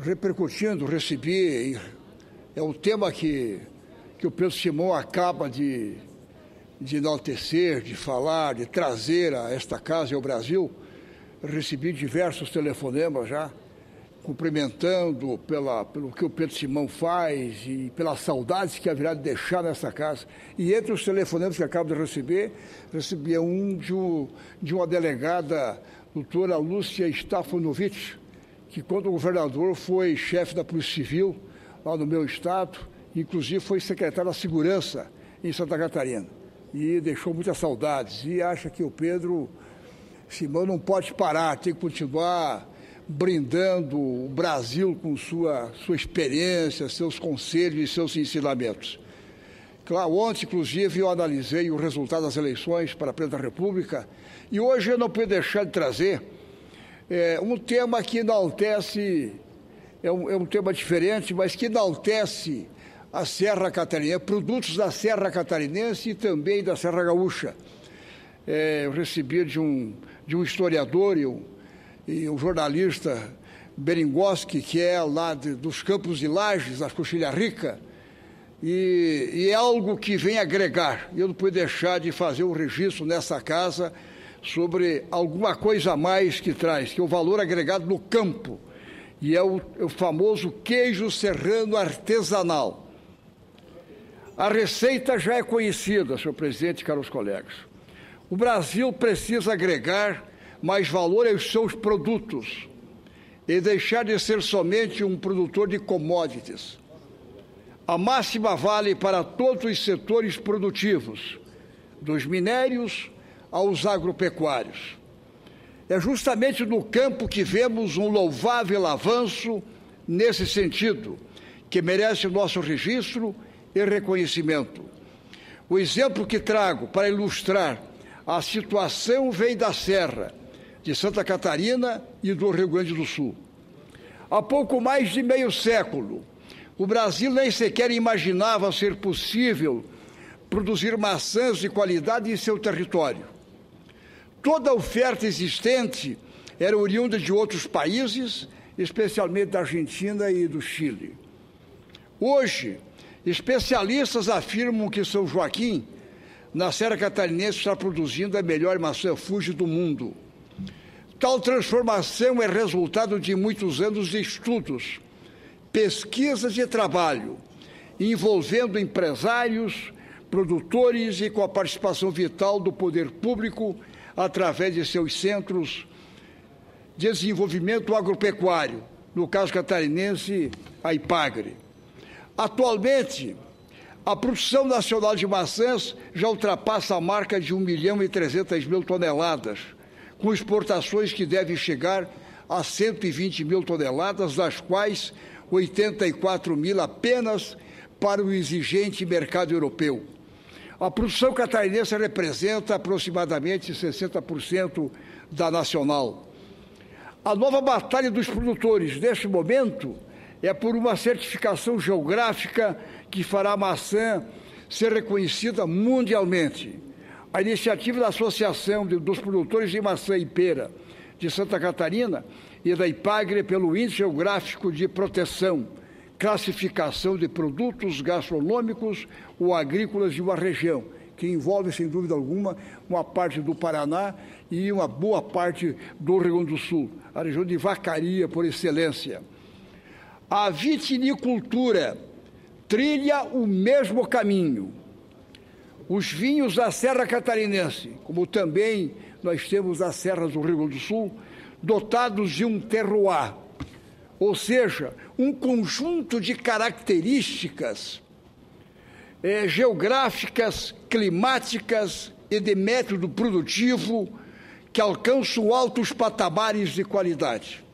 repercutindo, recebi, é um tema que, que o Pedro Simão acaba de, de enaltecer, de falar, de trazer a esta casa e ao Brasil. Recebi diversos telefonemas já, cumprimentando pela, pelo que o Pedro Simão faz e pelas saudades que haverá de deixar nessa casa. E entre os telefonemas que acabo de receber, recebi um de, um, de uma delegada, doutora Lúcia Stafanovic, que quando o governador foi chefe da Polícia Civil, lá no meu estado, inclusive foi secretário da Segurança em Santa Catarina. E deixou muitas saudades. E acha que o Pedro Simão não pode parar, tem que continuar brindando o Brasil com sua, sua experiência, seus conselhos e seus ensinamentos. Claro, ontem, inclusive, eu analisei o resultado das eleições para a Presidente da República e hoje eu não pude deixar de trazer é, um tema que enaltece, é um, é um tema diferente, mas que enaltece a Serra Catarinense, produtos da Serra Catarinense e também da Serra Gaúcha. É, eu recebi de um, de um historiador e um, e um jornalista, Berengoski, que é lá de, dos Campos de Lages, da Coxilha Rica, e, e, é algo que vem agregar. Eu não pude deixar de fazer um registro nessa casa sobre alguma coisa a mais que traz, que é o valor agregado no campo, e é o, é o famoso queijo serrano artesanal. A receita já é conhecida, senhor presidente e caros colegas. O Brasil precisa agregar mais valor aos seus produtos e deixar de ser somente um produtor de commodities. A máxima vale para todos os setores produtivos, dos minérios aos agropecuários. É justamente no campo que vemos um louvável avanço nesse sentido, que merece nosso registro e reconhecimento. O exemplo que trago para ilustrar a situação vem da Serra, de Santa Catarina e do Rio Grande do Sul. Há pouco mais de meio século, o Brasil nem sequer imaginava ser possível produzir maçãs de qualidade em seu território. Toda a oferta existente era oriunda de outros países, especialmente da Argentina e do Chile. Hoje, especialistas afirmam que São Joaquim, na Serra Catarinense, está produzindo a melhor maçã Fuji do mundo. Tal transformação é resultado de muitos anos de estudos, pesquisas e trabalho, envolvendo empresários, produtores e com a participação vital do poder público através de seus centros de desenvolvimento agropecuário, no caso catarinense, a IPAGRE. Atualmente, a produção nacional de maçãs já ultrapassa a marca de 1 milhão e 300 mil toneladas, com exportações que devem chegar a 120 mil toneladas, das quais 84 mil apenas para o exigente mercado europeu. A produção catarinense representa aproximadamente 60% da nacional. A nova batalha dos produtores, neste momento, é por uma certificação geográfica que fará a maçã ser reconhecida mundialmente. A iniciativa da Associação dos Produtores de Maçã e Pera de Santa Catarina e da IPAGRE pelo Índice Geográfico de Proteção classificação de produtos gastronômicos ou agrícolas de uma região, que envolve, sem dúvida alguma, uma parte do Paraná e uma boa parte do Rio Grande do Sul, a região de vacaria por excelência. A vitinicultura trilha o mesmo caminho. Os vinhos da Serra Catarinense, como também nós temos as serras do Rio Grande do Sul, dotados de um terroir, ou seja, um conjunto de características é, geográficas, climáticas e de método produtivo que alcançam altos patamares de qualidade.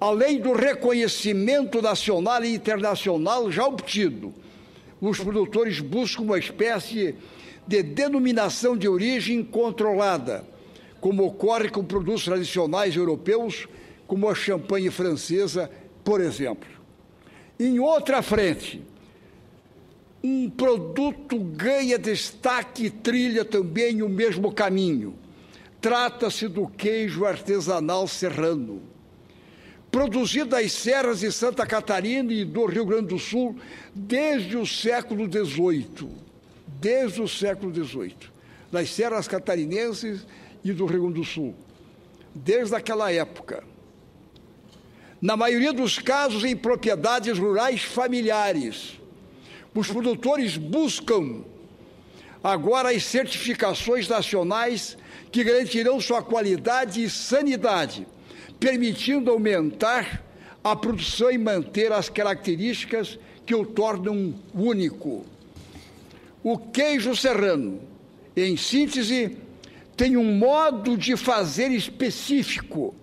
Além do reconhecimento nacional e internacional já obtido, os produtores buscam uma espécie de denominação de origem controlada, como ocorre com produtos tradicionais europeus, como a champanhe francesa por exemplo. Em outra frente, um produto ganha destaque e trilha também o mesmo caminho. Trata-se do queijo artesanal serrano. produzido nas serras de Santa Catarina e do Rio Grande do Sul desde o século XVIII. Desde o século XVIII. Nas serras catarinenses e do Rio Grande do Sul. Desde aquela época. Na maioria dos casos, em propriedades rurais familiares. Os produtores buscam agora as certificações nacionais que garantirão sua qualidade e sanidade permitindo aumentar a produção e manter as características que o tornam único. O queijo serrano, em síntese, tem um modo de fazer específico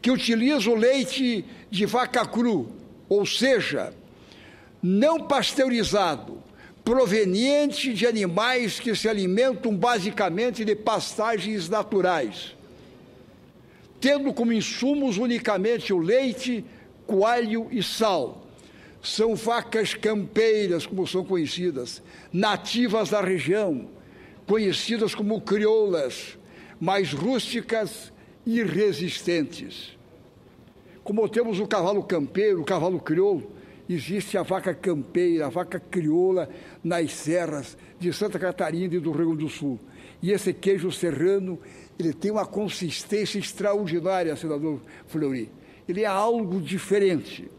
que utiliza o leite de vaca cru, ou seja, não pasteurizado, proveniente de animais que se alimentam basicamente de pastagens naturais tendo como insumos unicamente o leite, coalho e sal. São vacas campeiras, como são conhecidas, nativas da região, conhecidas como crioulas, mais rústicas e resistentes. Como temos o cavalo campeiro, o cavalo crioulo, existe a vaca campeira, a vaca crioula nas serras de Santa Catarina e do Rio Grande do Sul. E esse queijo serrano ele tem uma consistência extraordinária, senador Fleury. Ele é algo diferente.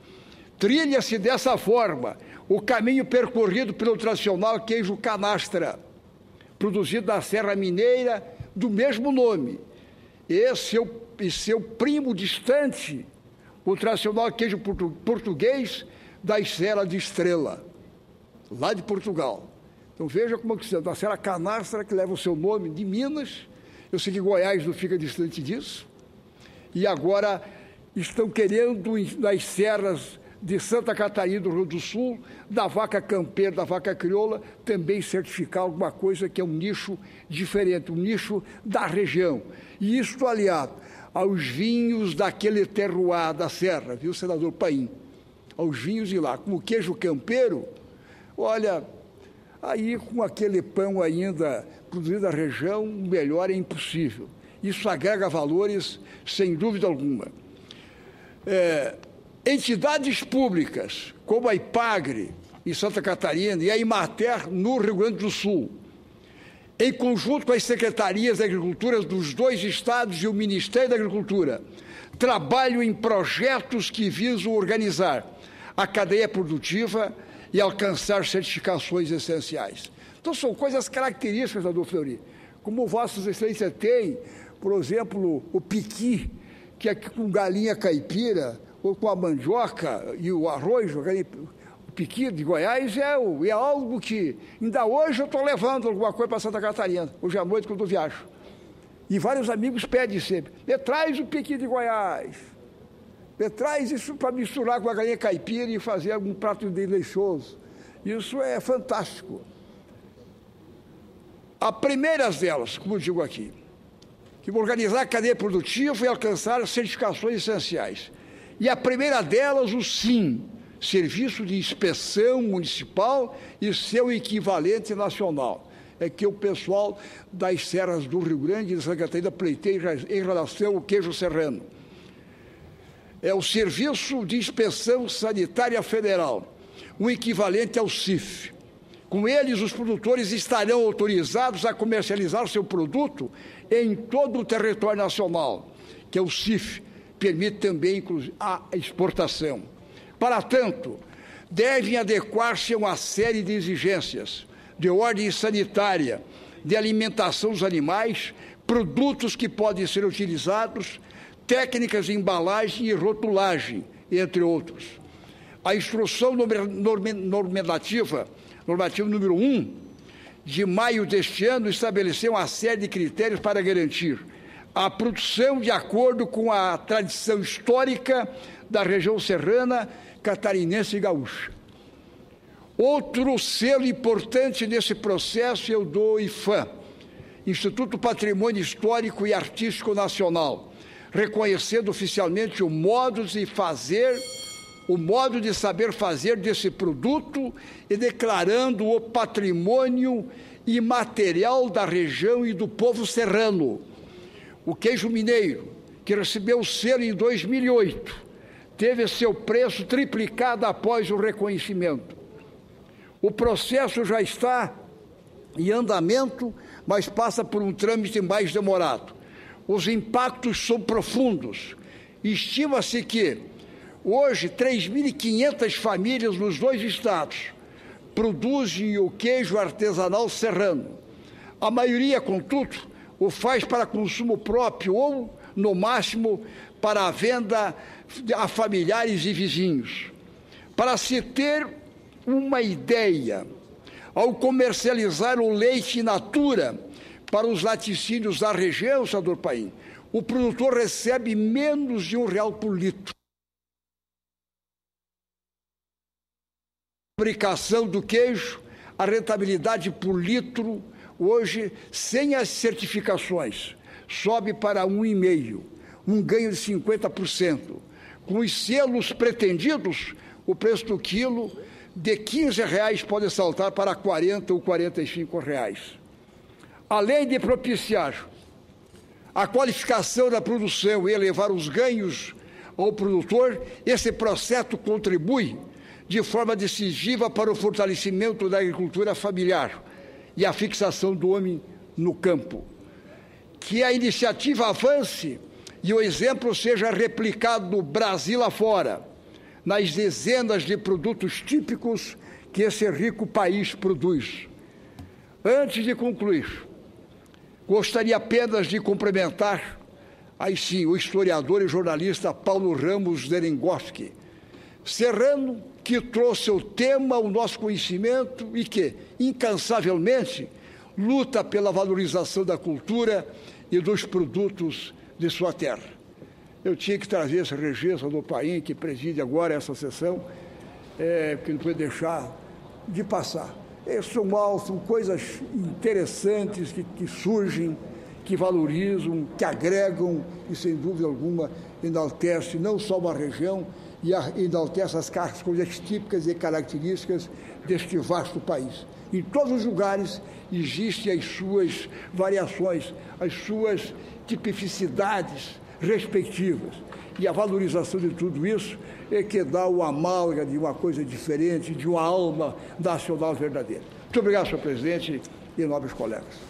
Trilha-se dessa forma o caminho percorrido pelo tradicional queijo canastra, produzido na Serra Mineira, do mesmo nome. E seu, e seu primo distante, o tradicional queijo portu, português da Serra de Estrela, lá de Portugal. Então veja como é que se da Serra Canastra, que leva o seu nome de Minas, eu sei que Goiás não fica distante disso. E agora estão querendo, nas serras de Santa Catarina do Rio do Sul, da vaca campeira, da vaca crioula, também certificar alguma coisa que é um nicho diferente, um nicho da região. E isto aliado aos vinhos daquele terroir da serra, viu, senador Paim? Aos vinhos de lá, como queijo campeiro, olha, aí com aquele pão ainda produzido na região, melhor é impossível. Isso agrega valores, sem dúvida alguma. É, entidades públicas, como a IPAGRE, em Santa Catarina, e a IMATER, no Rio Grande do Sul, em conjunto com as secretarias da Agricultura dos dois estados e o Ministério da Agricultura, trabalham em projetos que visam organizar a cadeia produtiva e alcançar certificações essenciais. Então, são coisas características da Fleury. Como Vossas Excelências têm, por exemplo, o piqui, que é com galinha caipira, com a mandioca e o arroz, o piqui de Goiás, é, é algo que, ainda hoje eu estou levando alguma coisa para Santa Catarina, hoje à noite quando eu viajo. E vários amigos pedem sempre, me traz o piqui de Goiás, me traz isso para misturar com a galinha caipira e fazer algum prato delicioso. Isso é fantástico. A primeira delas, como digo aqui, que organizar a cadeia produtiva e alcançar certificações essenciais. E a primeira delas, o SIM, Serviço de Inspeção Municipal e seu equivalente nacional. É que o pessoal das serras do Rio Grande e de Santa Catarina pleiteia em relação ao queijo serrano. É o Serviço de Inspeção Sanitária Federal, o equivalente ao CIF. Com eles, os produtores estarão autorizados a comercializar seu produto em todo o território nacional, que é o CIF, permite também a exportação. Para tanto, devem adequar-se a uma série de exigências de ordem sanitária, de alimentação dos animais, produtos que podem ser utilizados, técnicas de embalagem e rotulagem, entre outros. A instrução normativa normativo número 1, de maio deste ano, estabeleceu uma série de critérios para garantir a produção de acordo com a tradição histórica da região serrana, catarinense e gaúcha. Outro selo importante nesse processo é o do IFAM, Instituto Patrimônio Histórico e Artístico Nacional, reconhecendo oficialmente o modo de fazer o modo de saber fazer desse produto e declarando o patrimônio imaterial da região e do povo serrano. O queijo mineiro, que recebeu o selo em 2008, teve seu preço triplicado após o reconhecimento. O processo já está em andamento, mas passa por um trâmite mais demorado. Os impactos são profundos. Estima-se que hoje 3.500 famílias nos dois estados produzem o queijo artesanal serrano. A maioria, contudo, o faz para consumo próprio ou, no máximo, para a venda a familiares e vizinhos. Para se ter uma ideia, ao comercializar o leite natura para os laticínios da região, Sador Paim, o produtor recebe menos de um real por litro. Fabricação do queijo, a rentabilidade por litro, hoje, sem as certificações, sobe para um e meio, um ganho de 50%. Com os selos pretendidos, o preço do quilo de 15 reais pode saltar para 40 ou 45 reais. Além de propiciar a qualificação da produção e elevar os ganhos ao produtor, esse processo contribui de forma decisiva para o fortalecimento da agricultura familiar e a fixação do homem no campo. Que a iniciativa avance e o exemplo seja replicado no Brasil afora nas dezenas de produtos típicos que esse rico país produz. Antes de concluir, gostaria apenas de cumprimentar, aí sim, o historiador e jornalista Paulo Ramos Derengoski, serrano que trouxe o tema ao nosso conhecimento e que, incansavelmente, luta pela valorização da cultura e dos produtos de sua terra. Eu tinha que trazer esse registro do Paim, que preside agora essa sessão, é, que não podia deixar de passar. É, são, são coisas interessantes que, que surgem, que valorizam, que agregam e, sem dúvida alguma, enaltece não só uma região, e enaltece as coisas típicas e características deste vasto país. Em todos os lugares existem as suas variações, as suas tipificidades, respectivas. E a valorização de tudo isso é que dá o amalga de uma coisa diferente, de uma alma nacional verdadeira. Muito obrigado, senhor presidente e nobres colegas.